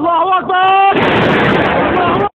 Allahu Akbar!